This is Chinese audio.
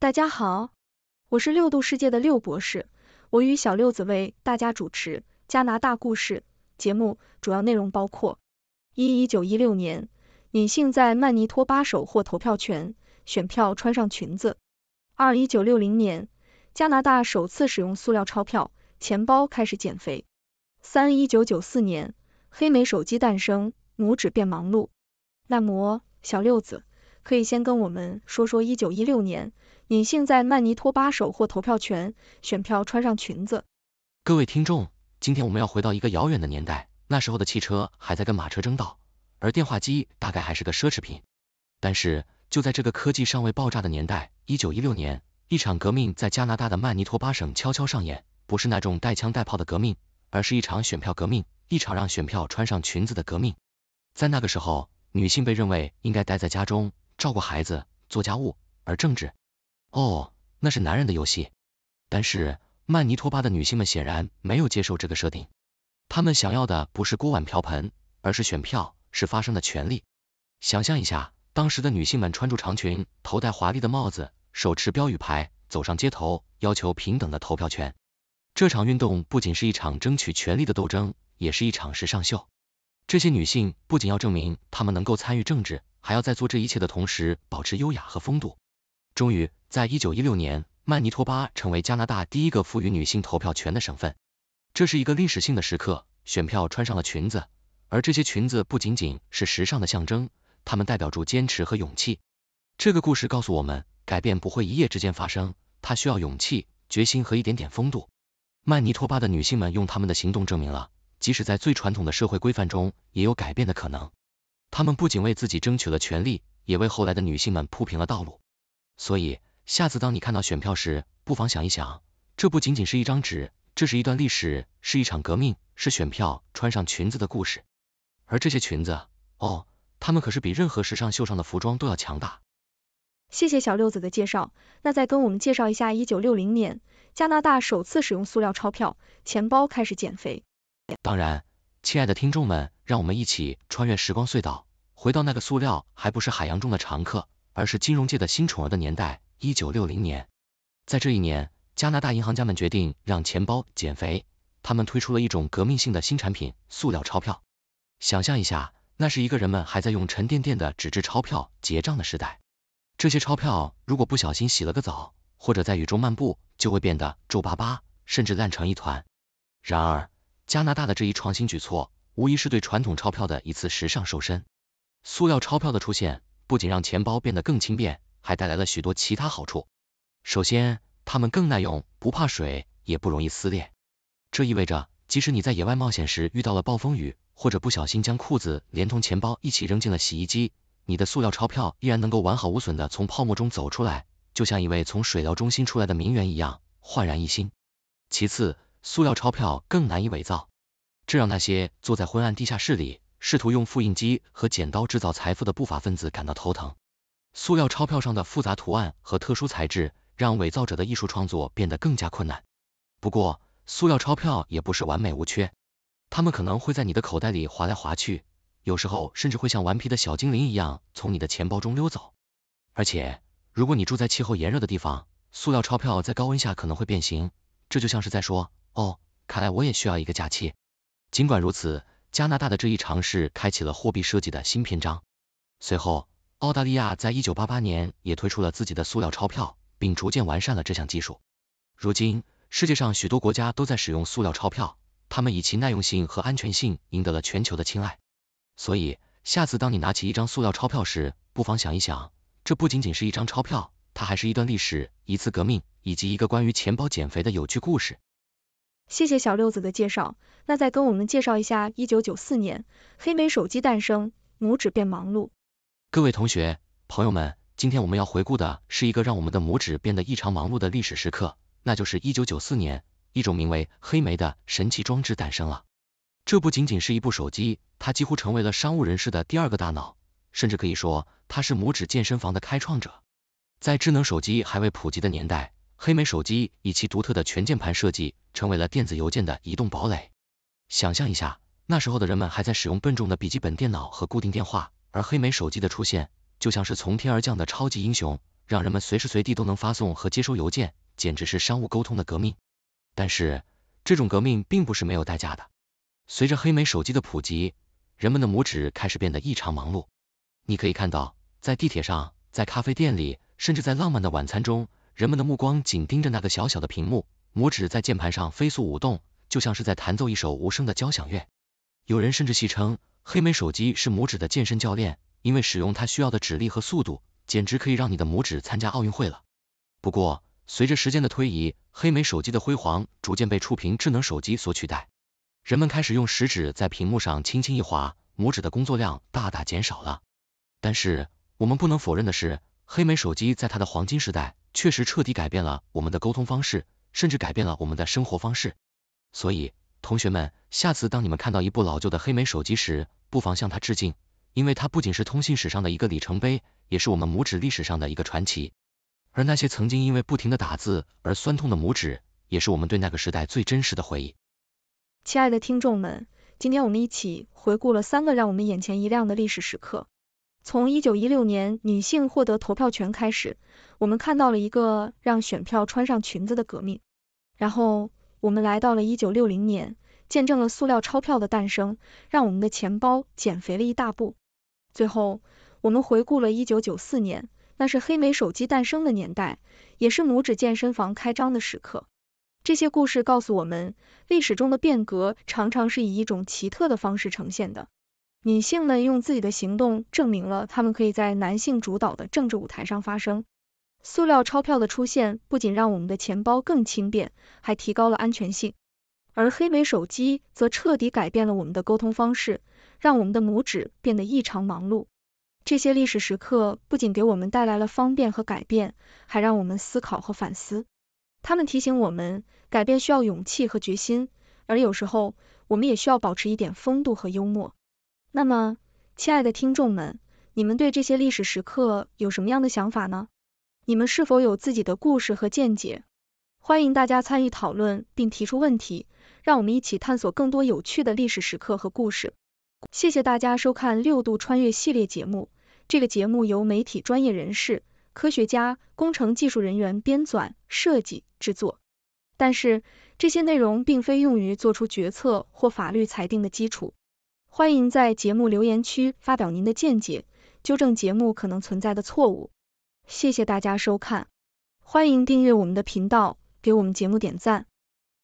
大家好，我是六度世界的六博士，我与小六子为大家主持加拿大故事节目，主要内容包括：一、一九一六年，女性在曼尼托巴手获投票权，选票穿上裙子；二、一九六零年，加拿大首次使用塑料钞票，钱包开始减肥；三、一九九四年，黑莓手机诞生，拇指变忙碌。那么，小六子可以先跟我们说说一九一六年。女性在曼尼托巴手获投票权，选票穿上裙子。各位听众，今天我们要回到一个遥远的年代，那时候的汽车还在跟马车争道，而电话机大概还是个奢侈品。但是就在这个科技尚未爆炸的年代，一九一六年，一场革命在加拿大的曼尼托巴省悄悄上演，不是那种带枪带炮的革命，而是一场选票革命，一场让选票穿上裙子的革命。在那个时候，女性被认为应该待在家中照顾孩子、做家务，而政治。哦，那是男人的游戏。但是曼尼托巴的女性们显然没有接受这个设定，她们想要的不是锅碗瓢盆，而是选票，是发声的权利。想象一下，当时的女性们穿着长裙，头戴华丽的帽子，手持标语牌，走上街头，要求平等的投票权。这场运动不仅是一场争取权利的斗争，也是一场时尚秀。这些女性不仅要证明她们能够参与政治，还要在做这一切的同时保持优雅和风度。终于，在一九一六年，曼尼托巴成为加拿大第一个赋予女性投票权的省份。这是一个历史性的时刻，选票穿上了裙子，而这些裙子不仅仅是时尚的象征，它们代表住坚持和勇气。这个故事告诉我们，改变不会一夜之间发生，它需要勇气、决心和一点点风度。曼尼托巴的女性们用她们的行动证明了，即使在最传统的社会规范中，也有改变的可能。他们不仅为自己争取了权利，也为后来的女性们铺平了道路。所以，下次当你看到选票时，不妨想一想，这不仅仅是一张纸，这是一段历史，是一场革命，是选票穿上裙子的故事。而这些裙子，哦，它们可是比任何时尚秀上的服装都要强大。谢谢小六子的介绍。那再跟我们介绍一下，一九六零年，加拿大首次使用塑料钞票，钱包开始减肥。当然，亲爱的听众们，让我们一起穿越时光隧道，回到那个塑料还不是海洋中的常客。而是金融界的新宠儿的年代，一九六零年，在这一年，加拿大银行家们决定让钱包减肥，他们推出了一种革命性的新产品——塑料钞票。想象一下，那是一个人们还在用沉甸甸的纸质钞票结账的时代。这些钞票如果不小心洗了个澡，或者在雨中漫步，就会变得皱巴巴，甚至烂成一团。然而，加拿大的这一创新举措，无疑是对传统钞票的一次时尚瘦身。塑料钞票的出现。不仅让钱包变得更轻便，还带来了许多其他好处。首先，它们更耐用，不怕水，也不容易撕裂。这意味着，即使你在野外冒险时遇到了暴风雨，或者不小心将裤子连同钱包一起扔进了洗衣机，你的塑料钞票依然能够完好无损的从泡沫中走出来，就像一位从水疗中心出来的名媛一样焕然一新。其次，塑料钞票更难以伪造，这让那些坐在昏暗地下室里。试图用复印机和剪刀制造财富的不法分子感到头疼。塑料钞票上的复杂图案和特殊材质让伪造者的艺术创作变得更加困难。不过，塑料钞票也不是完美无缺，它们可能会在你的口袋里滑来滑去，有时候甚至会像顽皮的小精灵一样从你的钱包中溜走。而且，如果你住在气候炎热的地方，塑料钞票在高温下可能会变形，这就像是在说：“哦，看来我也需要一个假期。”尽管如此。加拿大的这一尝试开启了货币设计的新篇章。随后，澳大利亚在一九八八年也推出了自己的塑料钞票，并逐渐完善了这项技术。如今，世界上许多国家都在使用塑料钞票，它们以其耐用性和安全性赢得了全球的青睐。所以，下次当你拿起一张塑料钞票时，不妨想一想，这不仅仅是一张钞票，它还是一段历史、一次革命以及一个关于钱包减肥的有趣故事。谢谢小六子的介绍，那再跟我们介绍一下一九九四年黑莓手机诞生，拇指变忙碌。各位同学、朋友们，今天我们要回顾的是一个让我们的拇指变得异常忙碌的历史时刻，那就是一九九四年，一种名为黑莓的神奇装置诞生了。这不仅仅是一部手机，它几乎成为了商务人士的第二个大脑，甚至可以说它是拇指健身房的开创者。在智能手机还未普及的年代。黑莓手机以其独特的全键盘设计，成为了电子邮件的移动堡垒。想象一下，那时候的人们还在使用笨重的笔记本电脑和固定电话，而黑莓手机的出现，就像是从天而降的超级英雄，让人们随时随地都能发送和接收邮件，简直是商务沟通的革命。但是，这种革命并不是没有代价的。随着黑莓手机的普及，人们的拇指开始变得异常忙碌。你可以看到，在地铁上，在咖啡店里，甚至在浪漫的晚餐中，人们的目光紧盯着那个小小的屏幕，拇指在键盘上飞速舞动，就像是在弹奏一首无声的交响乐。有人甚至戏称，黑莓手机是拇指的健身教练，因为使用它需要的指力和速度，简直可以让你的拇指参加奥运会了。不过，随着时间的推移，黑莓手机的辉煌逐渐被触屏智能手机所取代。人们开始用食指在屏幕上轻轻一划，拇指的工作量大大减少了。但是，我们不能否认的是，黑莓手机在它的黄金时代，确实彻底改变了我们的沟通方式，甚至改变了我们的生活方式。所以，同学们，下次当你们看到一部老旧的黑莓手机时，不妨向它致敬，因为它不仅是通信史上的一个里程碑，也是我们拇指历史上的一个传奇。而那些曾经因为不停的打字而酸痛的拇指，也是我们对那个时代最真实的回忆。亲爱的听众们，今天我们一起回顾了三个让我们眼前一亮的历史时刻。从一九一六年女性获得投票权开始，我们看到了一个让选票穿上裙子的革命。然后我们来到了一九六零年，见证了塑料钞票的诞生，让我们的钱包减肥了一大步。最后，我们回顾了一九九四年，那是黑莓手机诞生的年代，也是拇指健身房开张的时刻。这些故事告诉我们，历史中的变革常常是以一种奇特的方式呈现的。女性们用自己的行动证明了她们可以在男性主导的政治舞台上发声。塑料钞票的出现不仅让我们的钱包更轻便，还提高了安全性。而黑莓手机则彻底改变了我们的沟通方式，让我们的拇指变得异常忙碌。这些历史时刻不仅给我们带来了方便和改变，还让我们思考和反思。他们提醒我们，改变需要勇气和决心，而有时候我们也需要保持一点风度和幽默。那么，亲爱的听众们，你们对这些历史时刻有什么样的想法呢？你们是否有自己的故事和见解？欢迎大家参与讨论并提出问题，让我们一起探索更多有趣的历史时刻和故事。谢谢大家收看六度穿越系列节目，这个节目由媒体专业人士。科学家、工程技术人员编纂、设计、制作，但是这些内容并非用于做出决策或法律裁定的基础。欢迎在节目留言区发表您的见解，纠正节目可能存在的错误。谢谢大家收看，欢迎订阅我们的频道，给我们节目点赞。